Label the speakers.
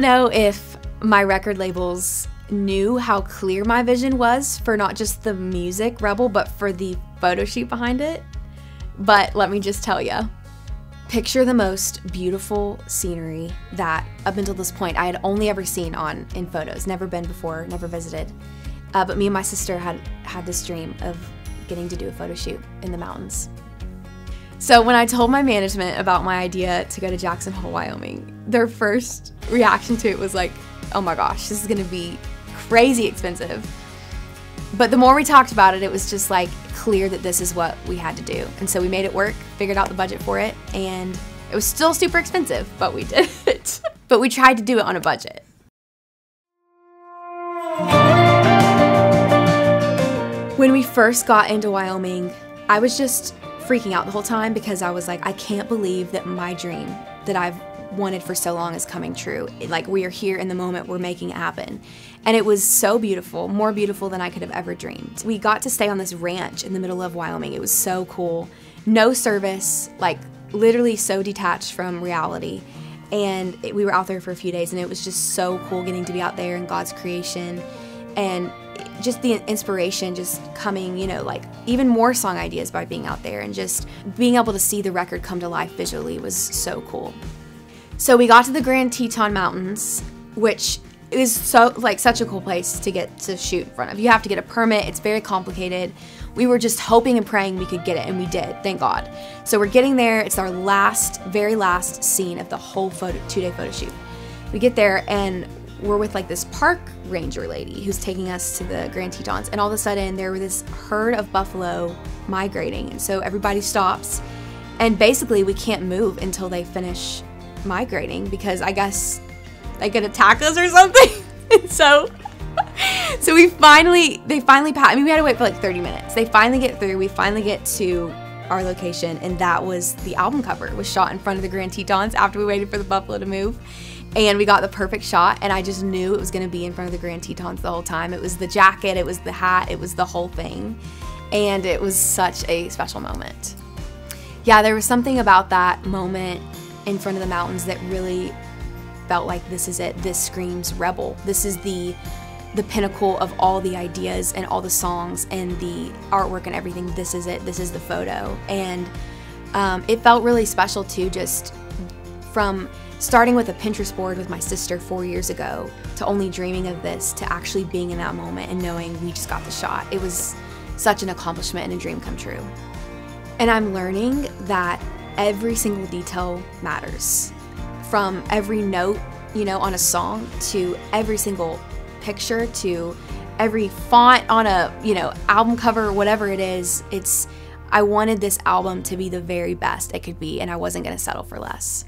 Speaker 1: know if my record labels knew how clear my vision was for not just the music Rebel, but for the photo shoot behind it. But let me just tell you picture the most beautiful scenery that up until this point I had only ever seen on in photos, never been before, never visited. Uh, but me and my sister had had this dream of getting to do a photo shoot in the mountains. So when I told my management about my idea to go to Jackson Hole, Wyoming, their first reaction to it was like, "Oh my gosh, this is to be crazy expensive." But the more we talked about it, it was just like clear that this is what we had to do. And so we made it work, figured out the budget for it, and it was still super expensive, but we did it. but we tried to do it on a budget. When we first got into Wyoming, I was just freaking out the whole time because I was like, I can't believe that my dream that I've wanted for so long is coming true. Like we are here in the moment, we're making it happen. And it was so beautiful, more beautiful than I could have ever dreamed. We got to stay on this ranch in the middle of Wyoming. It was so cool. No service, like literally so detached from reality. And it, we were out there for a few days and it was just so cool getting to be out there in God's creation and just the inspiration just coming, you know, like even more song ideas by being out there and just being able to see the record come to life visually was so cool. So we got to the Grand Teton Mountains, which is so like such a cool place to get to shoot in front of. You have to get a permit. It's very complicated. We were just hoping and praying we could get it, and we did. Thank God. So we're getting there. It's our last, very last scene of the whole photo, two-day photo shoot. We get there, and we're with like this park ranger lady who's taking us to the Grand Tetons, and all of a sudden there were this herd of buffalo migrating, and so everybody stops, and basically we can't move until they finish migrating because I guess they could attack us or something. so, so we finally, they finally pass. I mean, we had to wait for like 30 minutes. They finally get through. We finally get to our location, and that was the album cover. It was shot in front of the Grand Tetons after we waited for the buffalo to move and we got the perfect shot and i just knew it was going to be in front of the grand tetons the whole time. It was the jacket it was the hat it was the whole thing. And it was such a special moment. Yeah there was something about that moment in front of the mountains that really felt like this is it. This screams rebel. This is the the pinnacle of all the ideas and all the songs and the artwork and everything. This is it. This is the photo. And um, it felt really special too just from starting with a Pinterest board with my sister four years ago to only dreaming of this to actually being in that moment and knowing we just got the shot. It was such an accomplishment and a dream come true. And I'm learning that every single detail matters. From every note, you know, on a song to every single picture to every font on a, you know, album cover, whatever it is, it's I wanted this album to be the very best it could be and I wasn't going to settle for less.